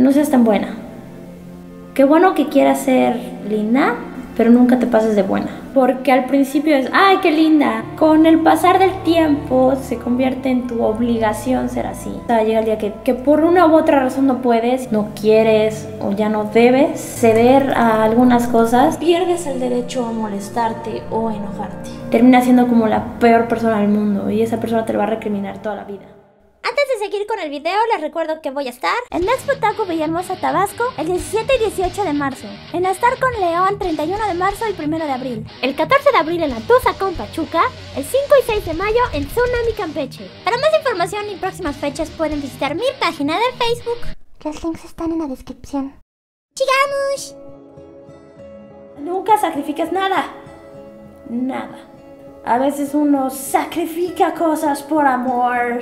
no seas tan buena. Qué bueno que quieras ser linda, pero nunca te pases de buena. Porque al principio es, ay, qué linda. Con el pasar del tiempo se convierte en tu obligación ser así. O sea, llega el día que, que por una u otra razón no puedes, no quieres o ya no debes ceder a algunas cosas, pierdes el derecho a molestarte o enojarte. Terminas siendo como la peor persona del mundo y esa persona te lo va a recriminar toda la vida. Seguir con el video, les recuerdo que voy a estar en Expo Taco Villahermosa, Tabasco, el 17 y 18 de marzo. En Estar con León, 31 de marzo y 1 de abril. El 14 de abril en La Tusa con Pachuca. El 5 y 6 de mayo en Tsunami Campeche. Para más información y próximas fechas pueden visitar mi página de Facebook. Los links están en la descripción. ¡Sigamos! Nunca sacrificas nada. Nada. A veces uno sacrifica cosas por amor,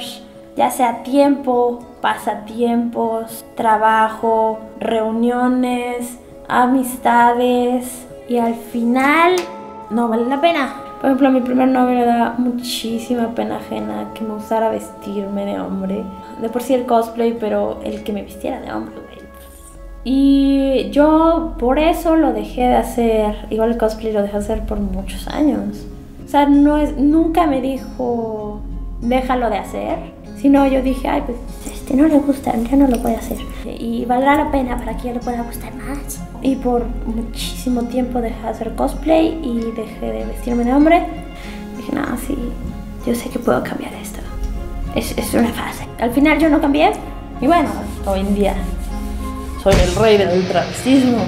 ya sea tiempo, pasatiempos, trabajo, reuniones, amistades y al final no vale la pena. Por ejemplo, a mi primer novio le daba muchísima pena ajena que me usara vestirme de hombre. De por sí el cosplay, pero el que me vistiera de hombre, güey. Y yo por eso lo dejé de hacer. Igual el cosplay lo dejé de hacer por muchos años. O sea, no es, nunca me dijo, déjalo de hacer. Sino yo dije, ay, pues este no le gusta, ya no lo voy a hacer. Y valdrá la pena para que ya le pueda gustar más. Y por muchísimo tiempo dejé de hacer cosplay y dejé de vestirme de hombre. Dije, no, sí, yo sé que puedo cambiar esto. Es, es una fase. Al final yo no cambié. Y bueno, hoy en día soy el rey del travestismo.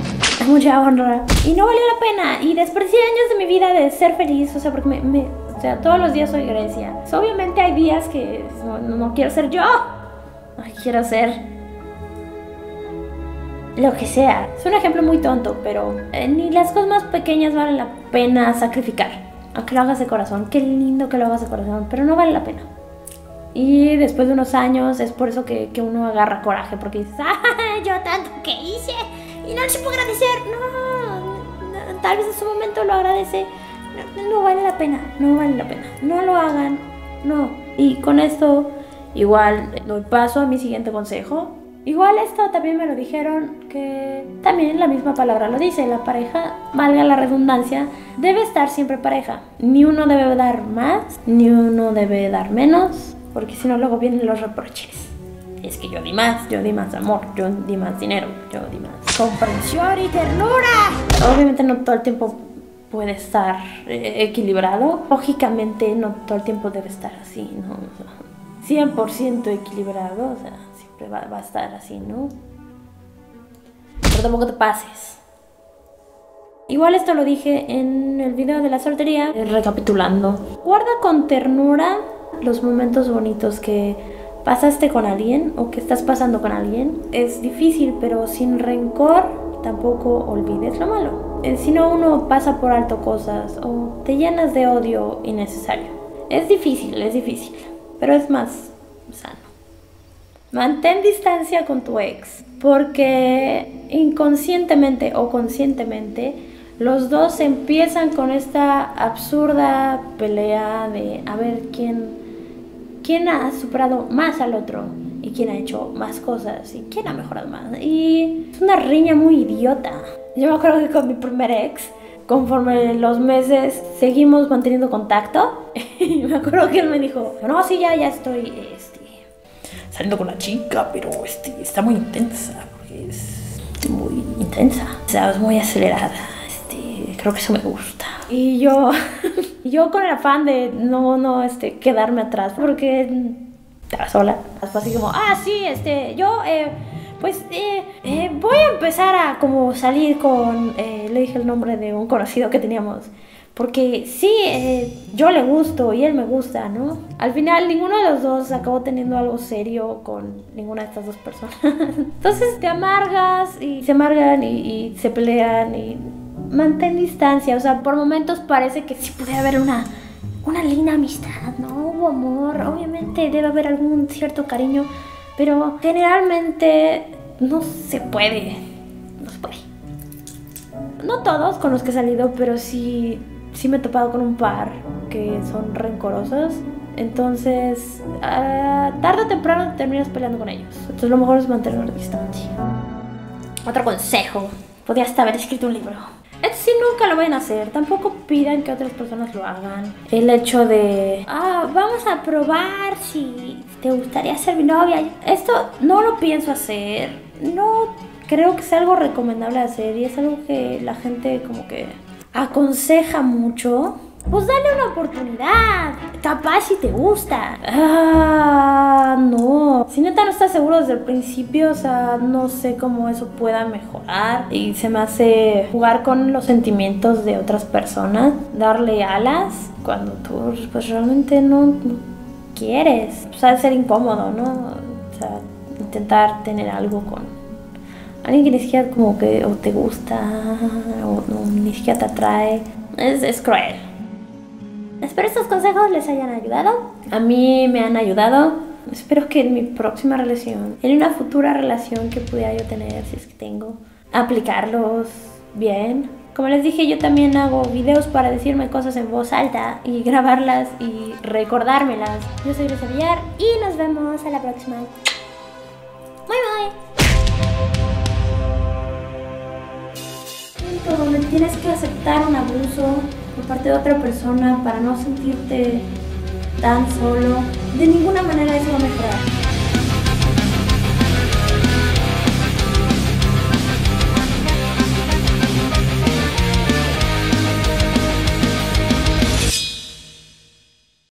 Mucha honra. Y no valió la pena. Y desperdicié años de mi vida de ser feliz. O sea, porque me, me o sea, todos los días soy Grecia. Obviamente hay días que no, no quiero ser yo. Ay, quiero ser lo que sea. Es un ejemplo muy tonto, pero eh, ni las cosas más pequeñas valen la pena sacrificar. Aunque lo hagas de corazón. Qué lindo que lo hagas de corazón, pero no vale la pena. Y después de unos años es por eso que, que uno agarra coraje, porque dices, ¡ah, yo tanto que hice! Y no le puedo agradecer. No, no, tal vez en su momento lo agradece. No, vale la pena, no vale la pena. No lo hagan, no. Y con esto igual doy paso a mi siguiente consejo. Igual esto también me lo dijeron que también la misma palabra lo dice, la pareja, valga la redundancia, debe estar siempre pareja. Ni uno debe dar más, ni uno debe dar menos, porque si no luego vienen los reproches. Es que yo di más, yo di más amor, yo di más dinero, yo di más comprensión y ternura. Obviamente no todo el tiempo puede estar eh, equilibrado. Lógicamente no todo el tiempo debe estar así, ¿no? 100% equilibrado, o sea, siempre va, va, a estar así, ¿no? Pero tampoco te pases. Igual esto lo dije en el video de la soltería, eh, recapitulando. Guarda con ternura los momentos bonitos que pasaste con alguien o que estás pasando con alguien. Es difícil, pero sin rencor tampoco olvides lo malo. Eh, si no, uno pasa por alto cosas o te llenas de odio innecesario. Es difícil, es difícil, pero es más sano. Mantén distancia con tu ex, porque inconscientemente o conscientemente los dos empiezan con esta absurda pelea de a ver quién, quién ha superado más al otro y quién ha hecho más cosas y quién ha mejorado más. Y es una riña muy idiota. Yo me acuerdo que con mi primer ex, conforme los meses seguimos manteniendo contacto, y me acuerdo que él me dijo, no, sí, ya, ya estoy este, saliendo con la chica, pero este, está muy intensa, porque es muy intensa, o sea, es muy acelerada, este, creo que eso me gusta. Y yo, yo con el afán de no, no, este, quedarme atrás, porque estaba sola, así como, ah, sí, este, yo, eh, pues eh, eh, voy a empezar a como salir con, eh, le dije el nombre de un conocido que teníamos, porque sí, eh, yo le gusto y él me gusta, ¿no? Al final ninguno de los dos acabó teniendo algo serio con ninguna de estas dos personas. Entonces te amargas y se amargan y, se pelean y mantén distancia, o sea, por momentos parece que sí puede haber una una linda amistad, ¿no? Amor, obviamente debe haber algún cierto cariño, pero generalmente no se puede, no se puede. No todos con los que he salido, pero sí, sí me he topado con un par que son rencorosos. Entonces, uh, tarde o temprano terminas peleando con ellos. Entonces lo mejor es mantener distancia. Otro consejo. Podías haber escrito un libro. Nunca lo vayan a hacer. Tampoco pidan que otras personas lo hagan. El hecho de, ah, vamos a probar si te gustaría ser mi novia. Esto no lo pienso hacer. No creo que sea algo recomendable hacer y es algo que la gente como que aconseja mucho. Pues dale una oportunidad. Capaz si te gusta. Ah, no. Si neta no estás seguro desde el principio, o sea, no sé cómo eso pueda mejorar. Y se me hace jugar con los sentimientos de otras personas. Darle alas cuando tú pues realmente no, no quieres. O sea, ser incómodo, ¿no? O sea, intentar tener algo con alguien que ni siquiera como que o te gusta o ni siquiera te atrae. Es, es cruel. Espero estos consejos les hayan ayudado. A mí me han ayudado. Espero que en mi próxima relación, en una futura relación que pudiera yo tener, si es que tengo, aplicarlos bien. Como les dije, yo también hago videos para decirme cosas en voz alta y grabarlas y recordármelas. Yo soy Luisa Villar y nos vemos a la próxima. Bye bye. Donde tienes que aceptar un abuso parte de otra persona para no sentirte tan solo, de ninguna manera eso mejorar.